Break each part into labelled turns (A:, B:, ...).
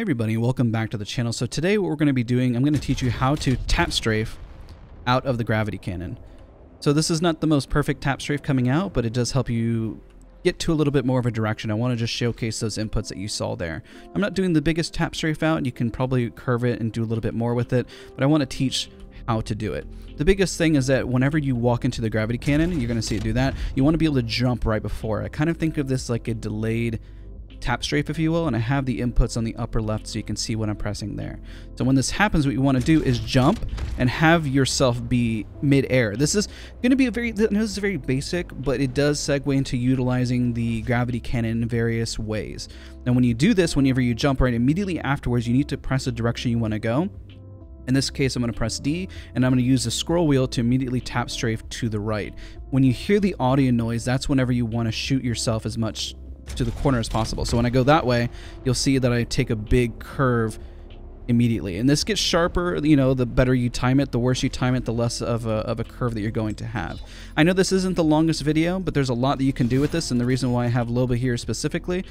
A: Hey everybody, welcome back to the channel. So today what we're going to be doing, I'm going to teach you how to tap strafe out of the gravity cannon. So this is not the most perfect tap strafe coming out, but it does help you get to a little bit more of a direction. I want to just showcase those inputs that you saw there. I'm not doing the biggest tap strafe out. You can probably curve it and do a little bit more with it, but I want to teach how to do it. The biggest thing is that whenever you walk into the gravity cannon, you're going to see it do that. You want to be able to jump right before. I kind of think of this like a delayed tap strafe, if you will, and I have the inputs on the upper left so you can see what I'm pressing there. So when this happens, what you want to do is jump and have yourself be mid-air. This is going to be a very, this is very basic, but it does segue into utilizing the gravity cannon in various ways. Now when you do this, whenever you jump right immediately afterwards, you need to press the direction you want to go. In this case, I'm going to press D and I'm going to use the scroll wheel to immediately tap strafe to the right. When you hear the audio noise, that's whenever you want to shoot yourself as much to the corner as possible. So when I go that way, you'll see that I take a big curve immediately. And this gets sharper, you know, the better you time it, the worse you time it, the less of a, of a curve that you're going to have. I know this isn't the longest video, but there's a lot that you can do with this, and the reason why I have Loba here specifically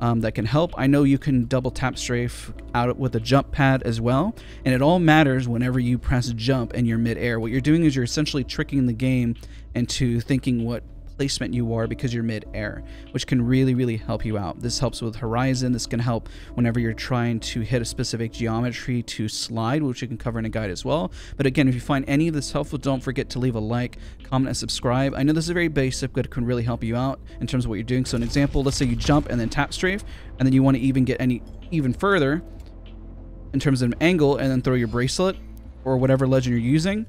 A: um, that can help. I know you can double tap strafe out with a jump pad as well, and it all matters whenever you press jump and you're mid-air. What you're doing is you're essentially tricking the game into thinking what placement you are because you're mid-air, which can really, really help you out. This helps with horizon. This can help whenever you're trying to hit a specific geometry to slide, which you can cover in a guide as well. But again, if you find any of this helpful, don't forget to leave a like, comment, and subscribe. I know this is very basic, but it can really help you out in terms of what you're doing. So an example, let's say you jump and then tap strafe, and then you want to even get any even further in terms of an angle and then throw your bracelet or whatever legend you're using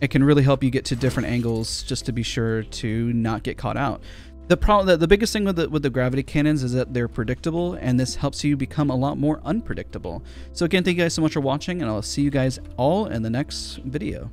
A: it can really help you get to different angles just to be sure to not get caught out. The problem, the, the biggest thing with the, with the gravity cannons is that they're predictable, and this helps you become a lot more unpredictable. So again, thank you guys so much for watching, and I'll see you guys all in the next video.